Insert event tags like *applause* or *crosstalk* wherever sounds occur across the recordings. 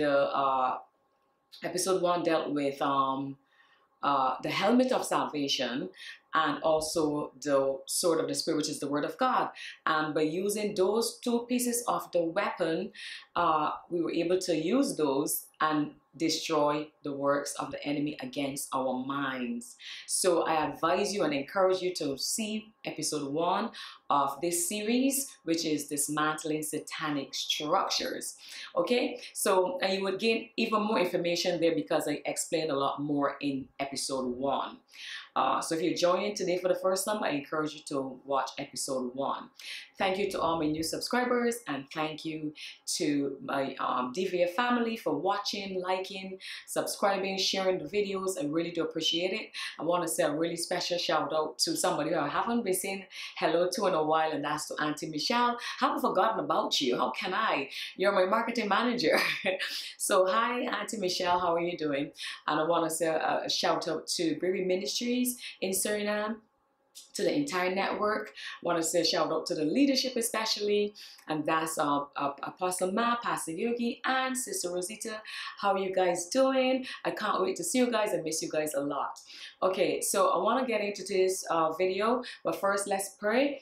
the uh, episode one dealt with um, uh, the helmet of salvation and also the sword of the spirit, which is the word of God. And by using those two pieces of the weapon, uh, we were able to use those and destroy the works of the enemy against our minds. So I advise you and encourage you to see episode one of this series, which is dismantling satanic structures. Okay, so and you would gain even more information there because I explained a lot more in episode one. Uh, so if you're joining today for the first time, I encourage you to watch episode one. Thank you to all my new subscribers and thank you to my um, DVA family for watching, liking, subscribing, sharing the videos. I really do appreciate it. I want to say a really special shout out to somebody who I haven't been saying hello to in a while, and that's to Auntie Michelle. Haven't forgotten about you. How can I? You're my marketing manager. *laughs* so hi, Auntie Michelle. How are you doing? And I want to say a, shout out to Baby Ministries in Suriname to the entire network. want to say shout out to the leadership especially, and that's uh, uh, Apostle Ma, Pastor Yogi, and Sister Rosita. How are you guys doing? I can't wait to see you guys. I miss you guys a lot. Okay, so I want to get into this uh, video, but first let's pray.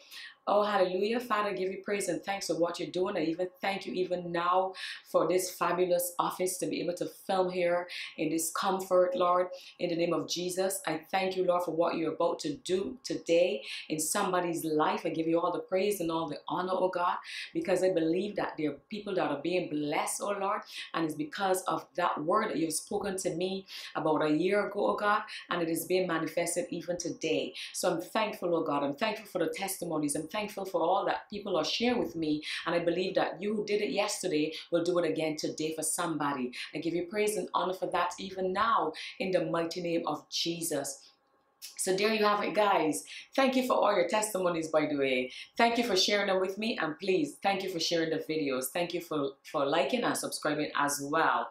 Oh, hallelujah. Father, give you praise and thanks for what you're doing. I even thank you even now for this fabulous office to be able to film here in this comfort, Lord, in the name of Jesus. I thank you, Lord, for what you're about to do today in somebody's life. I give you all the praise and all the honor, oh God, because I believe that there are people that are being blessed, oh Lord, and it's because of that word that you've spoken to me about a year ago, oh God, and it is being manifested even today. So I'm thankful, oh God. I'm thankful for the testimonies. I'm thankful for all that people are sharing with me. And I believe that you who did it yesterday will do it again today for somebody. I give you praise and honor for that even now in the mighty name of Jesus. So there you have it, guys. Thank you for all your testimonies, by the way. Thank you for sharing them with me, and please, thank you for sharing the videos. Thank you for for liking and subscribing as well.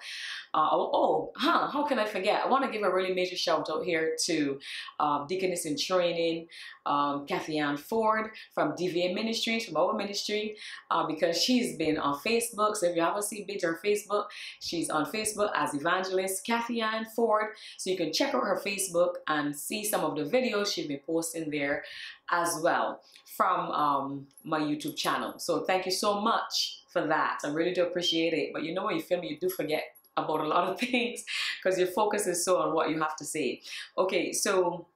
Uh, oh, oh, huh? How can I forget? I want to give a really major shout out here to um, Deaconess in Training, um, Kathy Ann Ford from DVA Ministries, from our ministry, uh, because she's been on Facebook. So if you haven't seen her Facebook, she's on Facebook as Evangelist Kathy Ann Ford. So you can check out her Facebook and see some of the videos she's been posting there as well from um, my YouTube channel. So thank you so much for that. I really do appreciate it. But you know when you film, you do forget about a lot of *laughs* things because your focus is so on what you have to say. Okay, so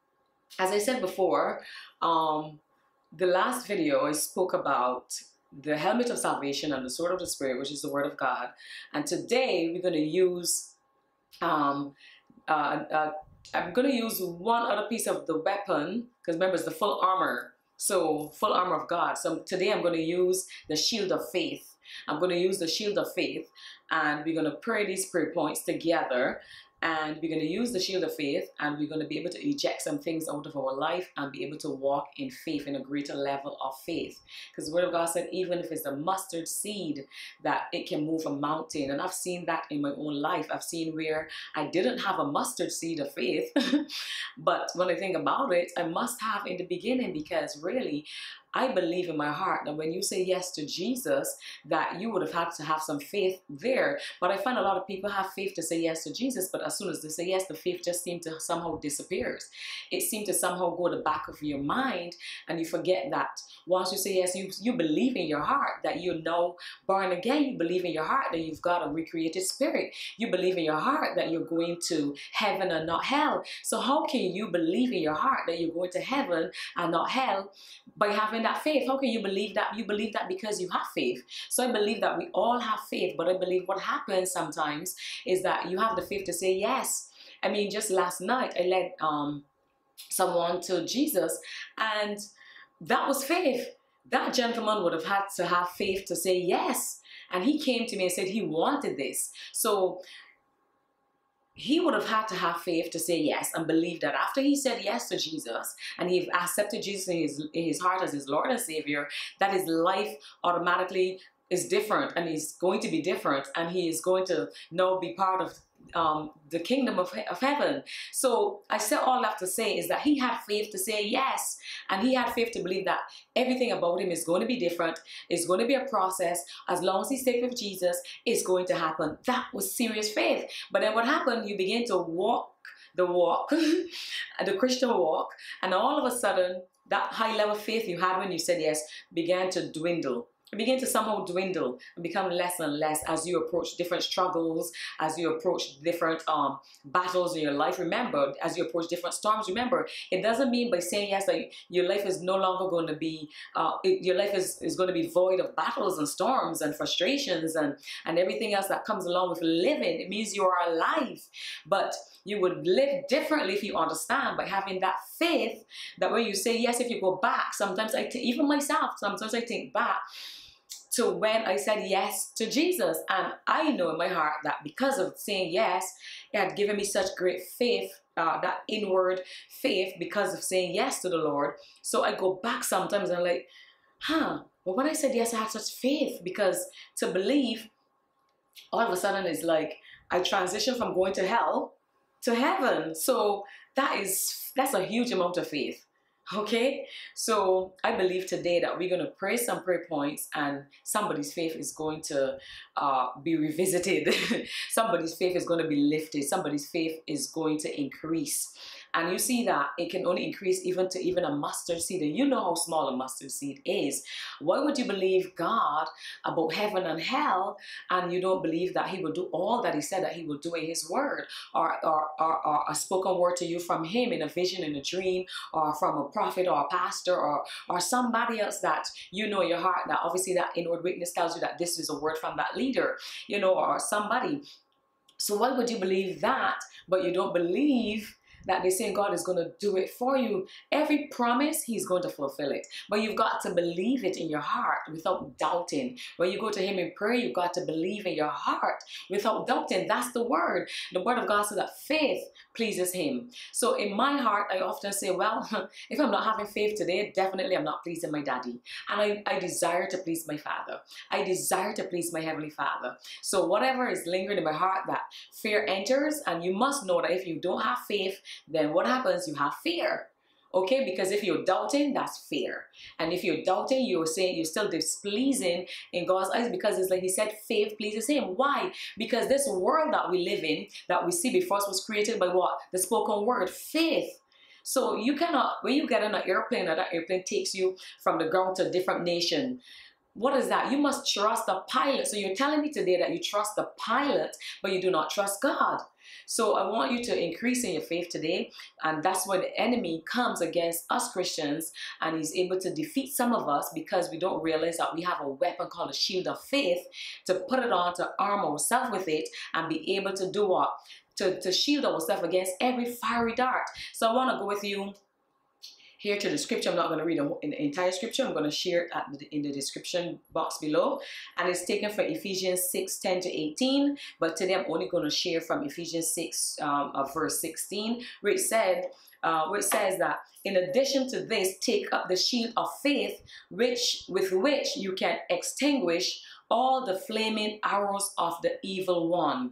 as I said before, um, the last video I spoke about the helmet of salvation and the sword of the spirit, which is the word of God. And today we're going to use, um, uh, uh, I'm going to use one other piece of the weapon because remember it's the full armor. So full armor of God. So today I'm going to use the shield of faith. I'm going to use the shield of faith and we're going to pray these prayer points together and we're going to use the shield of faith and we're going to be able to eject some things out of our life and be able to walk in faith in a greater level of faith. Because the word of god said even if it's a mustard seed that it can move a mountain and i've seen that in my own life. I've seen where i didn't have a mustard seed of faith *laughs* but when i think about it i must have in the beginning because really I believe in my heart that when you say yes to Jesus, that you would have had to have some faith there. But I find a lot of people have faith to say yes to Jesus, but as soon as they say yes, the faith just seems to somehow disappears. It seems to somehow go to the back of your mind, and you forget that once you say yes, you you believe in your heart that you're now born again. You believe in your heart that you've got a recreated spirit. You believe in your heart that you're going to heaven and not hell. So how can you believe in your heart that you're going to heaven and not hell by having that faith. How can you believe that? You believe that because you have faith. So I believe that we all have faith, but I believe what happens sometimes is that you have the faith to say yes. I mean, just last night I led um, someone to Jesus and that was faith. That gentleman would have had to have faith to say yes. And he came to me and said he wanted this. So he would have had to have faith to say yes and believe that after he said yes to Jesus and he accepted Jesus in his, in his heart as his Lord and Savior, that his life automatically is different and he's going to be different and he is going to now be part of um, the kingdom of, of heaven. So I said all I have to say is that he had faith to say yes. And he had faith to believe that everything about him is going to be different. It's going to be a process. As long as he stays with Jesus, it's going to happen. That was serious faith. But then what happened? You begin to walk the walk, *laughs* the Christian walk. And all of a sudden, that high level faith you had when you said yes began to dwindle begin to somehow dwindle and become less and less as you approach different struggles, as you approach different um, battles in your life. Remember, as you approach different storms, remember, it doesn't mean by saying yes that your life is no longer going to be, uh, it, your life is, is going to be void of battles and storms and frustrations and, and everything else that comes along with living. It means you are alive. But you would live differently if you understand by having that faith that when you say yes, if you go back, sometimes I, even myself, sometimes I think back, to when I said yes to Jesus. And I know in my heart that because of saying yes, it had given me such great faith, uh, that inward faith because of saying yes to the Lord. So I go back sometimes and I'm like, huh, but when I said yes, I had such faith because to believe all of a sudden it's like I transition from going to hell to heaven. So that is that's a huge amount of faith. Okay, so I believe today that we're going to pray some prayer points and somebody's faith is going to uh, be revisited. *laughs* somebody's faith is going to be lifted. Somebody's faith is going to increase. And you see that it can only increase even to even a mustard seed. And you know how small a mustard seed is. Why would you believe God about heaven and hell and you don't believe that He will do all that He said that He will do in His word or, or, or, or a spoken word to you from Him in a vision, in a dream, or from a prophet or a pastor or, or somebody else that you know your heart that obviously that inward witness tells you that this is a word from that leader, you know, or somebody. So why would you believe that, but you don't believe that they're saying God is going to do it for you. Every promise, He's going to fulfill it. But you've got to believe it in your heart without doubting. When you go to Him in prayer, you've got to believe in your heart without doubting. That's the word. The word of God says that faith pleases Him. So in my heart, I often say, well, *laughs* if I'm not having faith today, definitely I'm not pleasing my daddy. And I, I desire to please my Father. I desire to please my Heavenly Father. So whatever is lingering in my heart that fear enters, and you must know that if you don't have faith, then what happens? You have fear. Okay, because if you're doubting, that's fear. And if you're doubting, you're saying you're still displeasing in God's eyes because it's like He said, faith pleases Him. Why? Because this world that we live in, that we see before us, was created by what? The spoken word, faith. So you cannot, when you get on an airplane, and that airplane takes you from the ground to a different nation, what is that? You must trust the pilot. So you're telling me today that you trust the pilot, but you do not trust God. So I want you to increase in your faith today. And that's where the enemy comes against us Christians and he's able to defeat some of us because we don't realize that we have a weapon called a shield of faith to put it on, to arm ourselves with it and be able to do what? To, to shield ourselves against every fiery dart. So I want to go with you here to the scripture. I'm not going to read the entire scripture. I'm going to share it in the description box below. And it's taken from Ephesians 6, 10 to 18. But today I'm only going to share from Ephesians 6, um, of verse 16, where it said, uh, it says that in addition to this, take up the shield of faith, which with which you can extinguish all the flaming arrows of the evil one.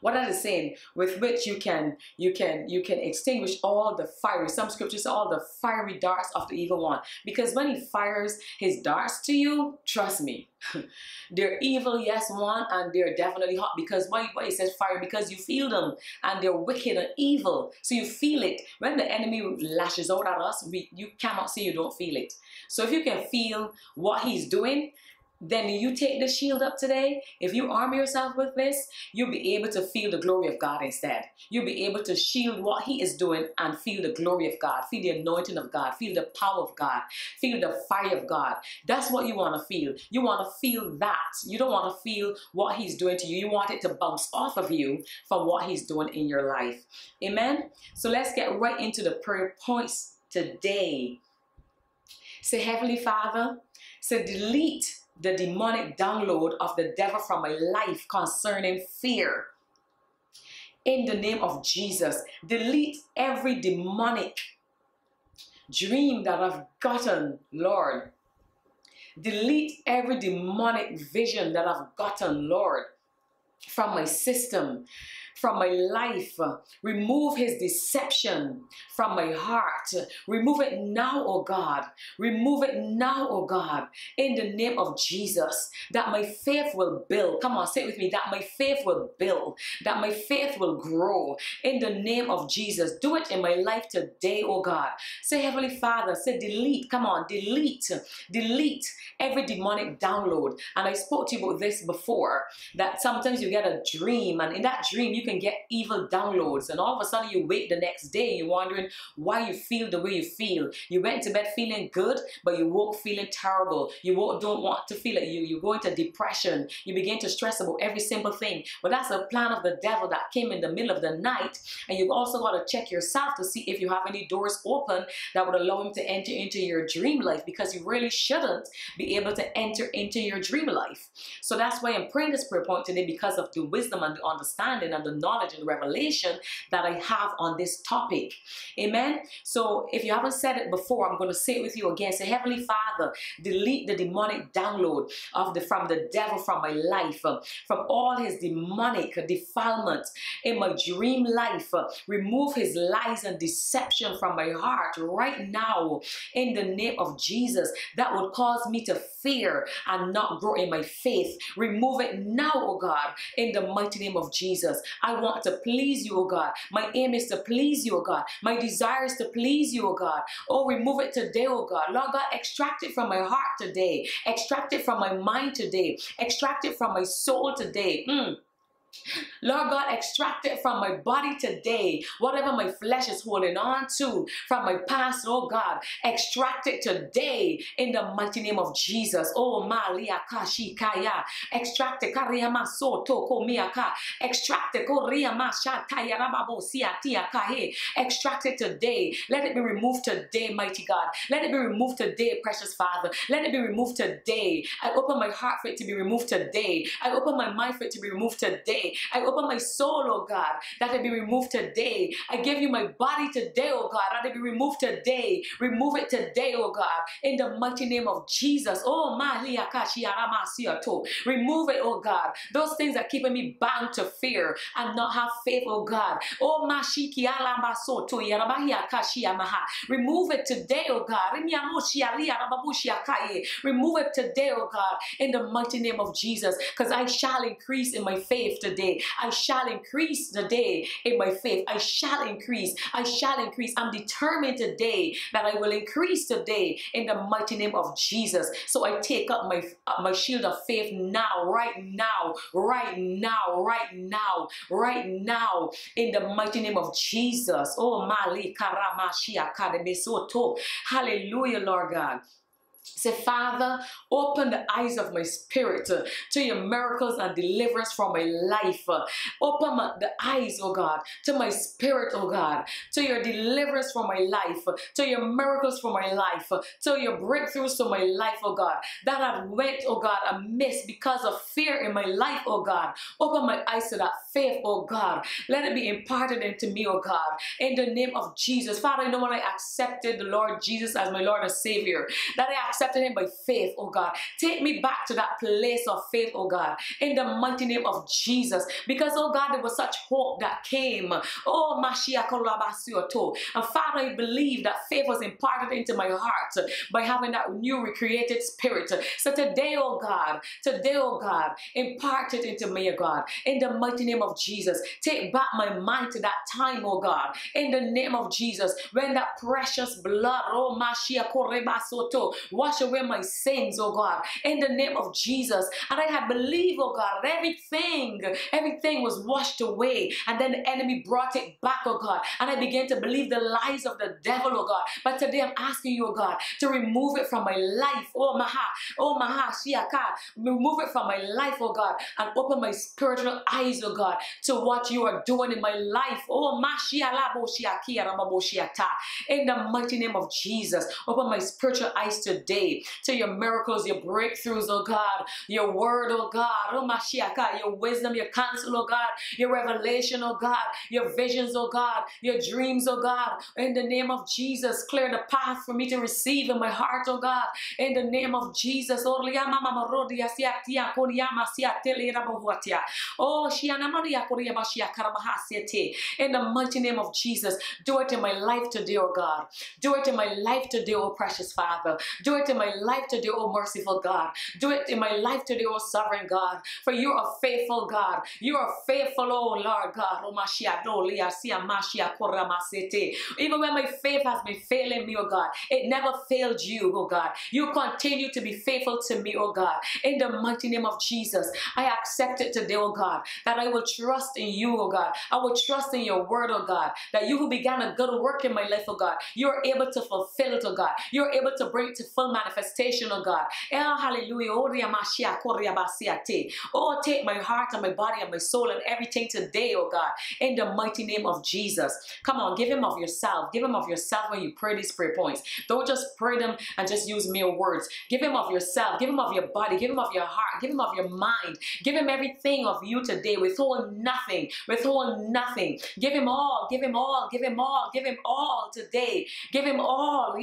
What are the saying? With which you can you can you can extinguish all the fiery. Some scriptures all the fiery darts of the evil one. Because when he fires his darts to you, trust me, *laughs* they're evil, yes, one, and they're definitely hot. Because why why he says fire? Because you feel them and they're wicked and evil. So you feel it. When the enemy lashes out at us, we you cannot see you don't feel it. So if you can feel what he's doing, then you take the shield up today, if you arm yourself with this, you'll be able to feel the glory of God instead. You'll be able to shield what He is doing and feel the glory of God, feel the anointing of God, feel the power of God, feel the fire of God. That's what you want to feel. You want to feel that. You don't want to feel what He's doing to you. You want it to bounce off of you from what He's doing in your life. Amen? So let's get right into the prayer points today. Say, Heavenly Father, say, delete the demonic download of the devil from my life concerning fear. In the name of Jesus, delete every demonic dream that I've gotten, Lord. Delete every demonic vision that I've gotten, Lord, from my system from my life. Remove his deception from my heart. Remove it now, oh God. Remove it now, oh God, in the name of Jesus, that my faith will build. Come on, say it with me that my faith will build, that my faith will grow in the name of Jesus. Do it in my life today, oh God. Say, Heavenly Father, say, delete. Come on, delete, delete every demonic download. And I spoke to you about this before that sometimes you get a dream, and in that dream, you can can get evil downloads and all of a sudden you wake the next day you're wondering why you feel the way you feel. You went to bed feeling good but you woke feeling terrible. You woke, don't want to feel it. You you go into depression. You begin to stress about every simple thing. But that's a plan of the devil that came in the middle of the night. And you've also got to check yourself to see if you have any doors open that would allow him to enter into your dream life because you really shouldn't be able to enter into your dream life. So that's why I'm praying this prayer point today because of the wisdom and the understanding and the knowledge and revelation that I have on this topic. Amen. So if you haven't said it before, I'm going to say it with you again. Say, Heavenly Father, delete the demonic download of the from the devil from my life, uh, from all his demonic defilement in my dream life. Uh, remove his lies and deception from my heart right now in the name of Jesus. That would cause me to fear and not grow in my faith. Remove it now, oh God, in the mighty name of Jesus. I want to please you, O God. My aim is to please you, O God. My desire is to please you, O God. Oh, remove it today, O God. Lord God, extract it from my heart today. Extract it from my mind today. Extract it from my soul today. Mm. Lord God, extract it from my body today. Whatever my flesh is holding on to from my past, oh God, extract it today in the mighty name of Jesus. Oh, Malia Kashi Kaya. Extract it. Kariyama so toko miaka. Extract it. Koriyama shataya rababo siatia kahe. Extract it today. Let it be removed today, mighty God. Let it be removed today, precious Father. Let it be removed today. I open my heart for it to be removed today. I open my mind for it to be removed today. I open my soul, oh God, that it be removed today. I give you my body today, oh God, that it be removed today. Remove it today, oh God, in the mighty name of Jesus. Oh, remove it, oh God. Those things are keeping me bound to fear and not have faith, oh God. Oh, remove it today, oh God. Remove it today, oh God, in the mighty name of Jesus, because I shall increase in my faith today today. I shall increase the day in my faith. I shall increase. I shall increase. I'm determined today that I will increase today in the mighty name of Jesus. So I take up my, uh, my shield of faith now, right now, right now, right now, right now, in the mighty name of Jesus. Oh, Mali Karamashia Kadebesoto. Hallelujah, Lord God. Say, Father, open the eyes of my spirit to your miracles and deliverance from my life. Open the eyes, oh God, to my spirit, oh God, to your deliverance from my life, to your miracles for my life, to your breakthroughs for my life, oh God, that I've went, oh God, amiss because of fear in my life, oh God. Open my eyes to that faith, oh God. Let it be imparted into me, oh God, in the name of Jesus. Father, I know when I accepted the Lord Jesus as my Lord and Savior, that I accepted him by faith, oh God. Take me back to that place of faith, oh God, in the mighty name of Jesus. Because, oh God, there was such hope that came. Oh, Mashiach oh, And Father, I believe that faith was imparted into my heart by having that new recreated spirit. So today, oh God, today, oh God, impart it into me, oh God, in the mighty name of Jesus. Take back my mind to that time, oh God, in the name of Jesus, when that precious blood, wash away my sins, oh God, in the name of Jesus. And I had believed, oh God, everything, everything was washed away. And then the enemy brought it back, oh God. And I began to believe the lies of the devil, oh God. But today I'm asking you, oh God, to remove it from my life. Oh Maha, oh Maha, Shiaka. Remove it from my life, oh God, and open my spiritual eyes, oh God, to what you are doing in my life. Oh. In the mighty name of Jesus, open my spiritual eyes today to your miracles, your breakthroughs, oh God, your word, oh God, oh Mashiaka, your wisdom, your counsel, oh God, your revelation, oh God, your visions, oh God, your dreams, oh God. In the name of Jesus, clear the path for me to receive in my heart, oh God. In the name of Jesus, oh in the mighty name of Jesus, do it in my life today, oh God. Do it in my life today, oh precious Father. Do it in my life today, oh merciful God. Do it in my life today, oh sovereign God. For you are faithful, God. You are faithful, oh Lord God. Even when my faith has been failing me, oh God, it never failed you, oh God. You continue to be faithful to me, oh God. In the mighty name of Jesus, I accept it today, oh God, that I will trust in you, oh God. I will trust in your word, oh God, that you who began a good work in my life, oh God, you're able to fulfill it, oh God. You're able to bring it to full manifestation, oh God. Eh, oh, hallelujah. Oh, take my heart and my body and my soul and everything today, oh God, in the mighty name of Jesus. Come on, give him of yourself. Give him of yourself when you pray these prayer points. Don't just pray them and just use mere words. Give him of yourself. Give him of your body. Give him of your heart. Give him of your mind. Give him everything of you today. Withhold nothing. Withhold nothing. Give him all. Give him all. Give him all. Give him all today. Give him all.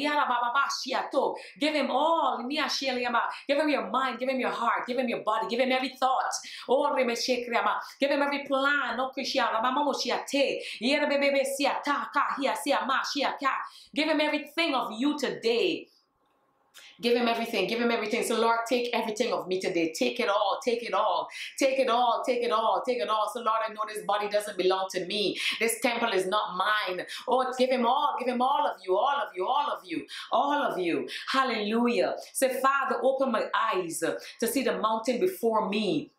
Give him all. Give him your mind. Give him your heart. Give him your body. Give him every thought. Give him every plan. Give him everything of you today. Give him everything. Give him everything. So Lord, take everything of me today. Take it all. Take it all. Take it all. Take it all. Take it all. So Lord, I know this body doesn't belong to me. This temple is not mine. Oh, give him all. Give him all of you. All of you. All of you. All of you. Hallelujah. Say, Father, open my eyes to see the mountain before me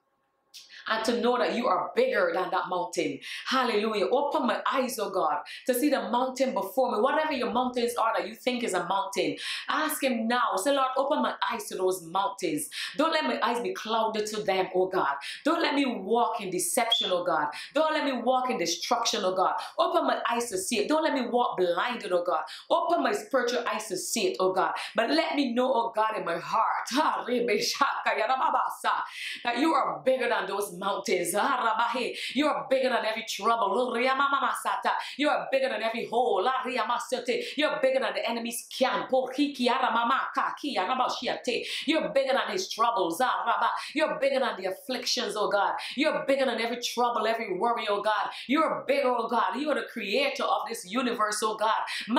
and to know that you are bigger than that mountain. Hallelujah. Open my eyes, oh God, to see the mountain before me. Whatever your mountains are that you think is a mountain, ask Him now. Say, Lord, open my eyes to those mountains. Don't let my eyes be clouded to them, oh God. Don't let me walk in deception, oh God. Don't let me walk in destruction, oh God. Open my eyes to see it. Don't let me walk blinded, oh God. Open my spiritual eyes to see it, oh God. But let me know, oh God, in my heart *laughs* that you are bigger than those mountains. Ah, you are bigger than every trouble. Oh, you are bigger than every hole. Ah, you are bigger than the enemy's camp. Oh, ah, ah, You're bigger than his troubles. You're bigger than the afflictions, oh God. You're bigger than every trouble, every worry, oh God. You're bigger, oh God. You are the creator of this universe, oh God. You're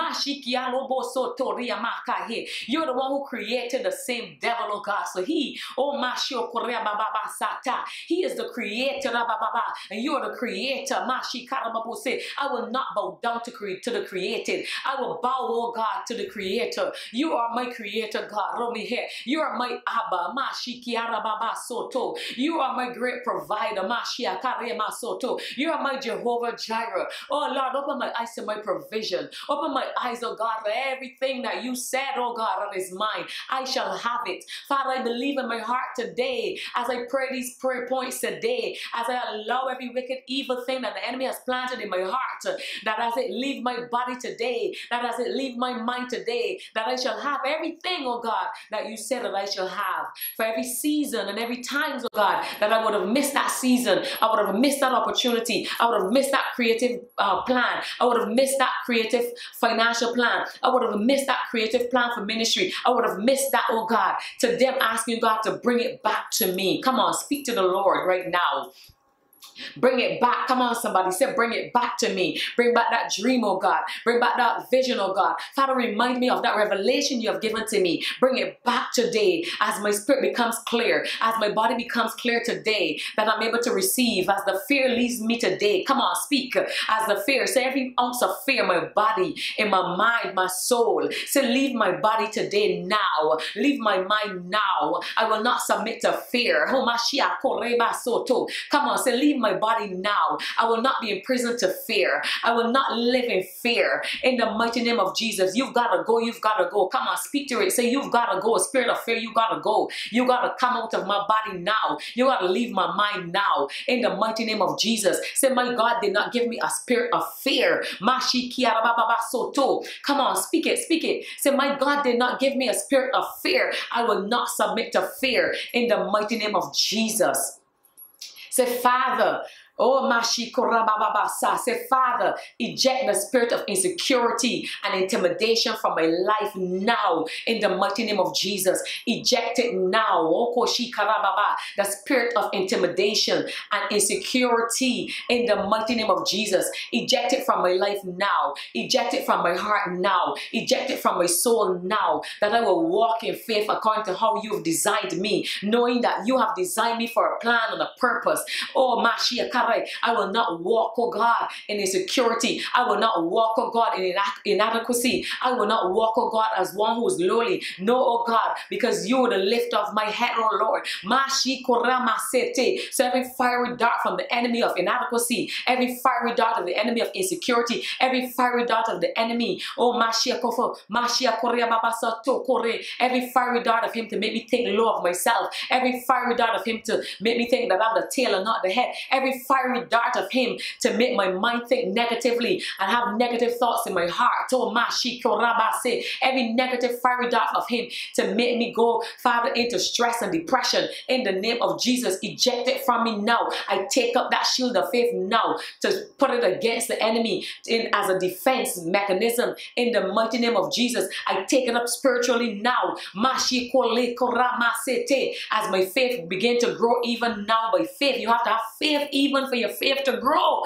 the one who created the same devil, oh God. So he, oh Mashio He is the creator, and you are the creator. I will not bow down to, to the created. I will bow, oh God, to the creator. You are my creator, God. You are my Abba. You are my great provider. You are my Jehovah Jireh. Oh Lord, open my eyes to my provision. Open my eyes, oh God, for everything that you said, oh God, is mine. I shall have it. Father, I believe in my heart today as I pray these prayer points today today as I allow every wicked, evil thing that the enemy has planted in my heart, that as it leave my body today, that as it leave my mind today, that I shall have everything, oh God, that you said that I shall have. For every season and every time, oh God, that I would have missed that season, I would have missed that opportunity, I would have missed that creative uh, plan, I would have missed that creative financial plan, I would have missed that creative plan for ministry, I would have missed that, oh God. Today I'm asking God to bring it back to me. Come on, speak to the Lord right now. Bring it back. Come on, somebody. Say, bring it back to me. Bring back that dream, oh God. Bring back that vision, oh God. Father, remind me of that revelation you have given to me. Bring it back today as my spirit becomes clear, as my body becomes clear today, that I'm able to receive, as the fear leaves me today. Come on, speak. As the fear, say every ounce of fear, my body, in my mind, my soul. Say, leave my body today now. Leave my mind now. I will not submit to fear. Come on, say, leave my body now. I will not be imprisoned to fear. I will not live in fear. In the mighty name of Jesus, you've got to go. You've got to go. Come on, speak to it. Say, you've got to go. Spirit of fear, you got to go. You got to come out of my body now. You got to leave my mind now. In the mighty name of Jesus. Say, my God did not give me a spirit of fear. Come on, speak it, speak it. Say, my God did not give me a spirit of fear. I will not submit to fear in the mighty name of Jesus. Father, Oh, Mashiko Say, Father, eject the spirit of insecurity and intimidation from my life now in the mighty name of Jesus. Eject it now. Oh, Oko The spirit of intimidation and insecurity in the mighty name of Jesus. Eject it from my life now. Eject it from my heart now. Eject it from my soul now. That I will walk in faith according to how you have designed me, knowing that you have designed me for a plan and a purpose. Oh, Mashiach I will not walk, oh God, in insecurity. I will not walk, oh God, in inadequacy. I will not walk, oh God, as one who is lowly. No, oh God, because you are the lift of my head, oh Lord. So every fiery dart from the enemy of inadequacy, every fiery dart of the enemy of insecurity, every fiery dart of the enemy, oh Mashiachofo, every fiery dart of him to make me think low of myself, every fiery dart of him to make me think that I'm the tail and not the head, every fiery fiery dart of him to make my mind think negatively and have negative thoughts in my heart. Oh, every negative fiery dart of him to make me go, Father, into stress and depression. In the name of Jesus, eject it from me now. I take up that shield of faith now to put it against the enemy in, as a defense mechanism. In the mighty name of Jesus, I take it up spiritually now. As my faith begin to grow even now by faith, you have to have faith even for your faith to grow.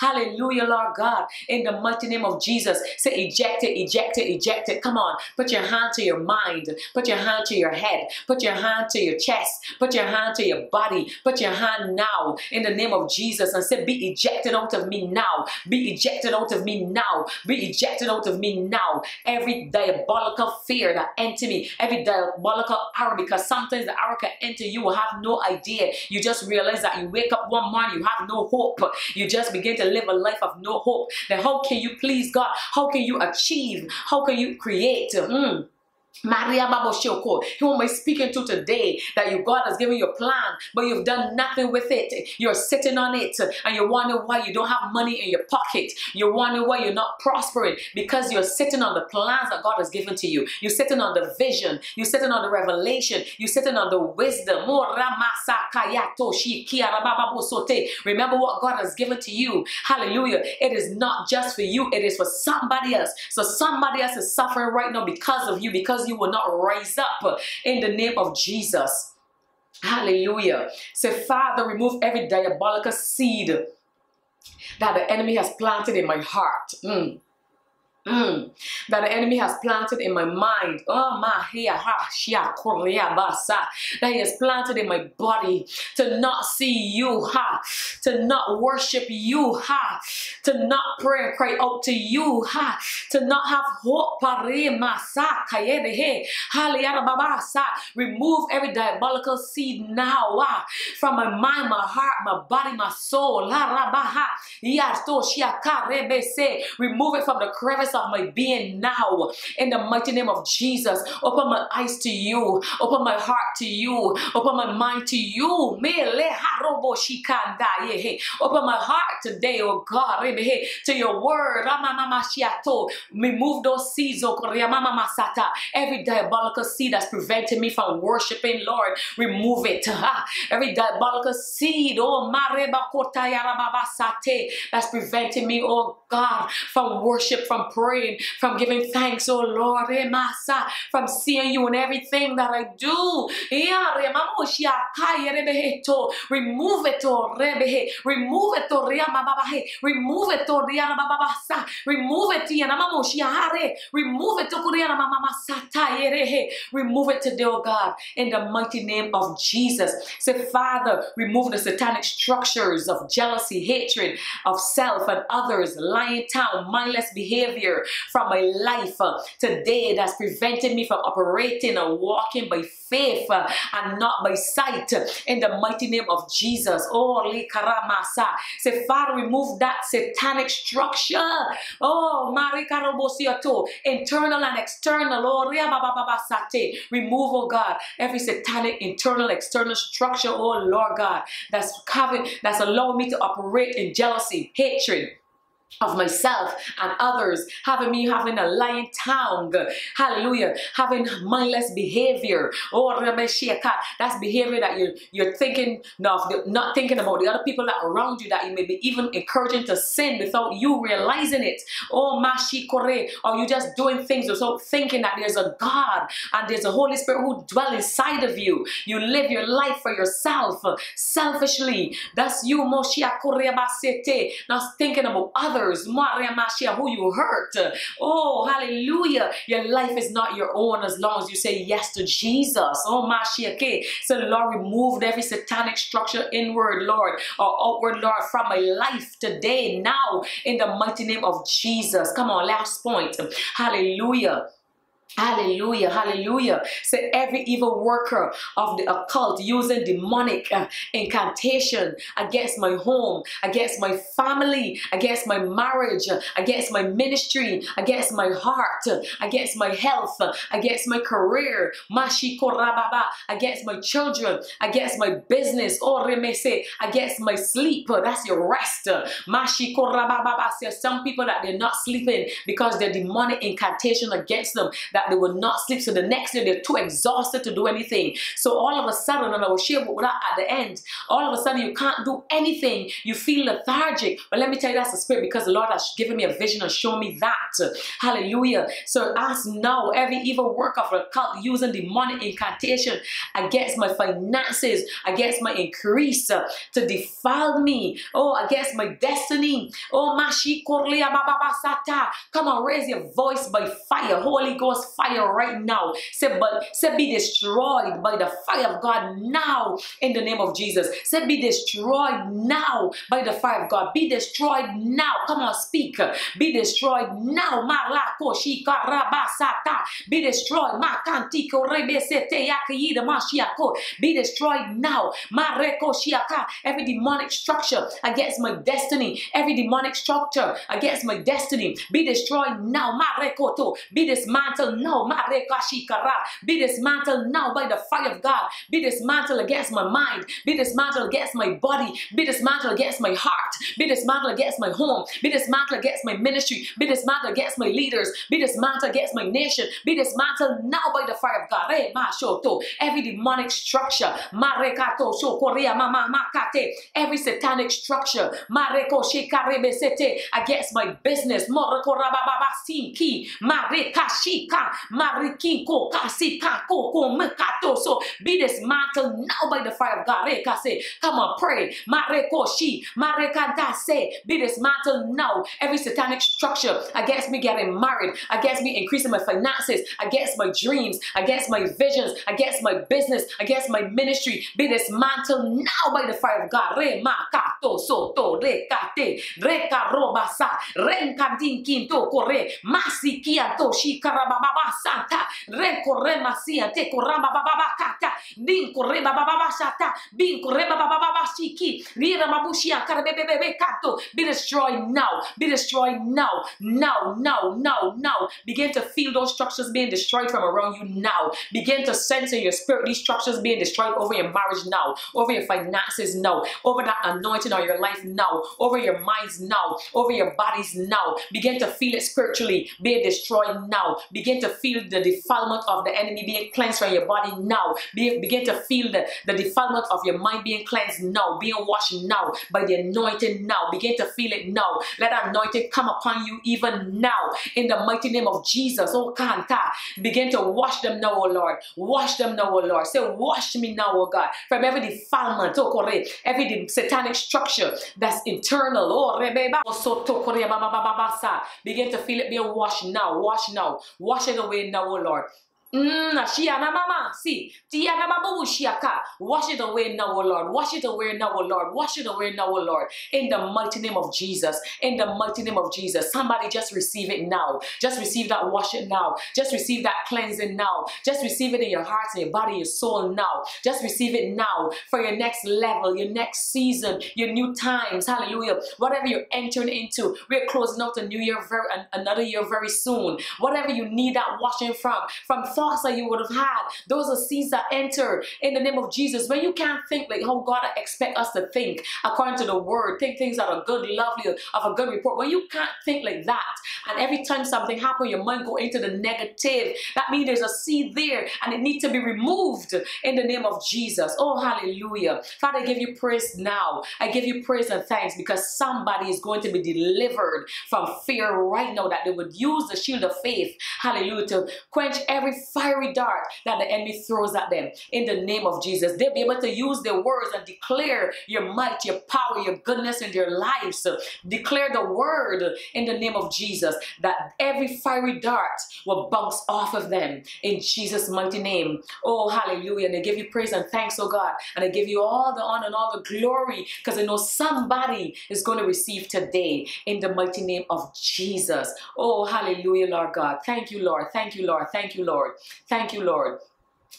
Hallelujah, Lord God. In the mighty name of Jesus, say eject it, eject it, eject it. Come on, put your hand to your mind, put your hand to your head, put your hand to your chest, put your hand to your body, put your hand now in the name of Jesus and say, Be ejected out of me now, be ejected out of me now, be ejected out of me now. Every diabolical fear that enter me, every diabolical arrow because sometimes the arrow can enter you will have no idea. You just realize that you wake up one morning, you have no hope. You just begin to live a life of no hope. Then how can you please God? How can you achieve? How can you create? Mm. Maria Baboshoko, who am I speaking to today? That you God has given you a plan, but you've done nothing with it. You're sitting on it and you're wondering why you don't have money in your pocket. You're wondering why you're not prospering because you're sitting on the plans that God has given to you. You're sitting on the vision. You're sitting on the revelation. You're sitting on the wisdom. Oh, Remember what God has given to you. Hallelujah. It is not just for you, it is for somebody else. So somebody else is suffering right now because of you, because you will not rise up in the name of Jesus. Hallelujah. Say, Father, remove every diabolical seed that the enemy has planted in my heart. Mm. Mm, *clears throat* that the enemy has planted in my mind. Oh my ha basa. That he has planted in my body to not see you, ha, to not worship you, ha, to not pray and cry out to you, ha, to not have hope. Remove every diabolical seed now ah, from my mind, my heart, my body, my soul. Remove it from the crevice of my being now in the mighty name of Jesus. Open my eyes to you, open my heart to you, open my mind to you. Open my heart today, oh God, to your word. Remove those seeds, oh every diabolical seed that's preventing me from worshiping, Lord, remove it. Every diabolical seed, oh that's preventing me, oh God, from worship, from prayer praying, from giving thanks, oh Lord, eh, from seeing you in everything that I do. Remove it, oh rebehe. Remove it, oh riamababahe. Remove it, oh riamababasa. Remove it, yanamamoshia hare. Remove it, oh. Remove it today, oh God, in the mighty name of Jesus. Say, Father, remove the satanic structures of jealousy, hatred, of self and others, lying down, mindless behavior from my life uh, today that's preventing me from operating and walking by faith uh, and not by sight in the mighty name of Jesus. Oh, karamasa. Say, Father, remove that satanic structure. Oh, Mari karobosiato, internal and external. Oh, ria ba ba ba ba sate. Remove, oh God, every satanic internal, external structure, oh Lord God, that's covering, that's allowing me to operate in jealousy, hatred, of myself and others, having me having a lying tongue, hallelujah, having mindless behavior. Oh, that's behavior that you're you're thinking of, not thinking about the other people that around you that you may be even encouraging to sin without you realizing it. Oh, or you just doing things without thinking that there's a God and there's a Holy Spirit who dwell inside of you. You live your life for yourself selfishly. That's you, not thinking about others others, who you hurt. Oh, hallelujah. Your life is not your own as long as you say yes to Jesus. Oh, Mashiach. So, Lord, remove every satanic structure inward, Lord, or outward, Lord, from my life today, now, in the mighty name of Jesus. Come on, last point. Hallelujah. Hallelujah, hallelujah. Say every evil worker of the occult using demonic uh, incantation against my home, against my family, against my marriage, uh, against my ministry, against my heart, uh, against my health, uh, against my career, korababa, against my children, against my business, or remese, against my sleep. Uh, that's your rest. korababa. There's some people that they're not sleeping because they're demonic incantation against them that they will not sleep. So the next day they're too exhausted to do anything. So all of a sudden, and I will share with that at the end, all of a sudden you can't do anything. You feel lethargic. But let me tell you that's the spirit because the Lord has given me a vision and shown me that. Hallelujah. So ask now every evil work of a cult using demonic incantation against my finances, against my increase, uh, to defile me, oh, against my destiny. Oh, Mashi Korlia Baba Sata. Come on, raise your voice by fire. Holy Ghost fire right now. Say, but say be destroyed by the fire of God now in the name of Jesus. Say be destroyed now by the fire of God. Be destroyed now. Come on, speak. Be destroyed now. Malako shika rabasata. Be destroyed. Makantiko rebesete yakayida mashiako. Be destroyed now. Mareko shiaka. Every demonic structure against my destiny. Every demonic structure against my destiny. Be destroyed now. Marekoto. Be dismantled now. Be dismantled now by the fire of God. Be dismantled against my mind. Be dismantled against my body. Be dismantled against my heart. Be dismantled against my home. Be dismantled against my ministry. Be dismantled against my leaders. Be dismantled against my nation. Be dismantled now by the fire of God. Every demonic structure. Every satanic structure. Against my business marikiko kasika koko so be dismantled now by the fire of God. Rekase come on pray. Mareko shi marekanta say be dismantled now. Every satanic structure against me getting married against me increasing my finances against my dreams against my visions against my business against my ministry be dismantled now by the fire of God re makato soto rekate rekarobasa renkantin kinto kore masikiato shikara baba santa reko rema sia te koramba baba kata din koreba baba sata bin koreba baba shiki rira mabushia karabebebe kato be destroyed now be destroyed now now now now now now. begin to feel those structures being destroyed from around you now begin to sense in your spirit these structures being destroyed over your marriage now over your finances now over that anointing on your life now over your minds now over your bodies now begin to feel it spiritually being destroyed now begin to feel the defilement of the enemy being cleansed from your body now. Be, begin to feel the, the defilement of your mind being cleansed now, being washed now by the anointing now. Begin to feel it now. Let anointing come upon you even now in the mighty name of Jesus. Oh, Kanta. Begin to wash them now, oh Lord. Wash them now, oh Lord. Say, wash me now, oh God, from every defilement, oh, correct, every satanic structure that's internal. Oh, rebeba. Oh, begin to feel it being washed now. Wash now. Wash it away now, oh Lord. Mm, mama, see, wash it away now, O Lord. Wash it away now, O Lord. Wash it away now, O Lord. In the mighty name of Jesus. In the mighty name of Jesus. Somebody just receive it now. Just receive that washing now. Just receive that cleansing now. Just receive it in your heart and your body, your soul now. Just receive it now for your next level, your next season, your new times. Hallelujah. Whatever you're entering into, we're closing out the new year, very, another year very soon. Whatever you need that washing from, from thoughts that you would have had. Those are seeds that enter in the name of Jesus. When you can't think like how God expect us to think according to the word, think things that are good, lovely, of a good report. When you can't think like that, and every time something happens, your mind go into the negative, that means there's a seed there and it needs to be removed in the name of Jesus. Oh, hallelujah. Father, I give you praise now. I give you praise and thanks because somebody is going to be delivered from fear right now that they would use the shield of faith, hallelujah, to quench every fiery dart that the enemy throws at them in the name of Jesus. They'll be able to use their words and declare your might, your power, your goodness in their lives. Declare the word in the name of Jesus that every fiery dart will bounce off of them in Jesus' mighty name. Oh, hallelujah. And I give you praise and thanks, oh God. And I give you all the honor and all the glory because I know somebody is going to receive today in the mighty name of Jesus. Oh, hallelujah, Lord God. Thank you, Lord. Thank you, Lord. Thank you, Lord. Thank you, Lord.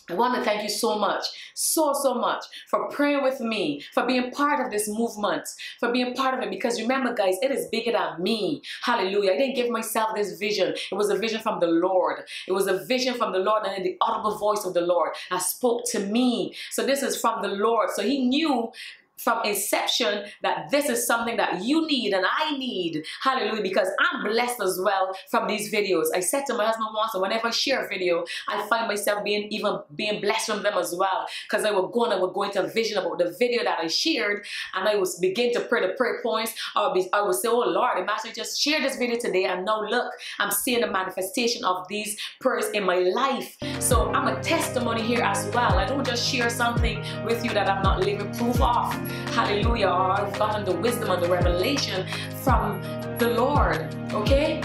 I want to thank you so much, so, so much for praying with me, for being part of this movement, for being part of it. Because remember, guys, it is bigger than me. Hallelujah. I didn't give myself this vision. It was a vision from the Lord. It was a vision from the Lord and the audible voice of the Lord I spoke to me. So this is from the Lord. So he knew from inception that this is something that you need and I need. Hallelujah. Because I'm blessed as well from these videos. I said to my husband once, whenever I share a video, I find myself being even being blessed from them as well. Because I would go and I would go into a vision about the video that I shared and I was begin to pray the prayer points. I would, be, I would say, oh Lord, imagine I just share this video today and now look, I'm seeing the manifestation of these prayers in my life. So I'm a testimony here as well. I don't just share something with you that I'm not living proof of hallelujah, or I've gotten the wisdom and the revelation from the Lord, okay?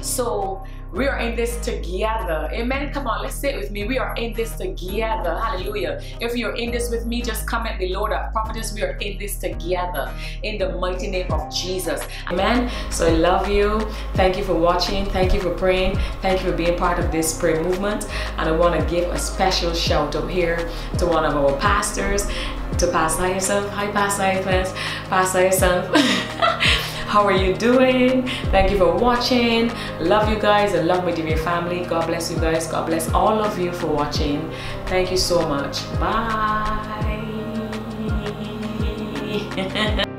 So we are in this together. Amen. Come on, let's say it with me. We are in this together. Hallelujah. If you're in this with me, just comment below that. Prophetess, we are in this together. In the mighty name of Jesus. Amen. So I love you. Thank you for watching. Thank you for praying. Thank you for being part of this prayer movement. And I want to give a special shout out here to one of our pastors to Pastor Hyacinth. Hi, Pastor Hyacinth. Pastor yourself. *laughs* How are you doing? Thank you for watching. Love you guys and love my dear family. God bless you guys. God bless all of you for watching. Thank you so much. Bye. *laughs*